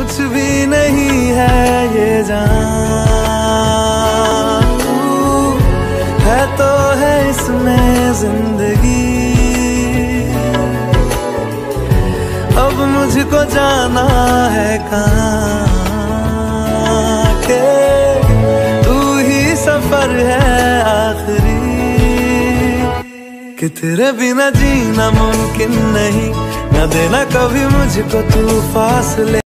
कुछ भी नहीं है ये जान। है तो है इसमें ज़िंदगी। अब मुझको जाना है कहाँ के तू ही सफ़र है आखिरी। कि तेरे बिना जीना मुमकिन नहीं, न देना कभी मुझको तू फासले।